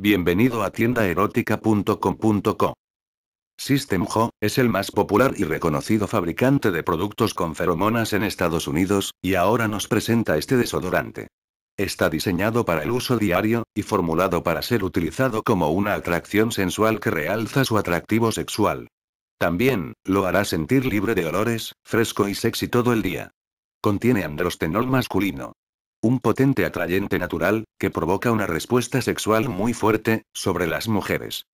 Bienvenido a tiendaerótica.com.co. System Jo, es el más popular y reconocido fabricante de productos con feromonas en Estados Unidos, y ahora nos presenta este desodorante. Está diseñado para el uso diario, y formulado para ser utilizado como una atracción sensual que realza su atractivo sexual. También, lo hará sentir libre de olores, fresco y sexy todo el día. Contiene androstenol masculino. Un potente atrayente natural, que provoca una respuesta sexual muy fuerte, sobre las mujeres.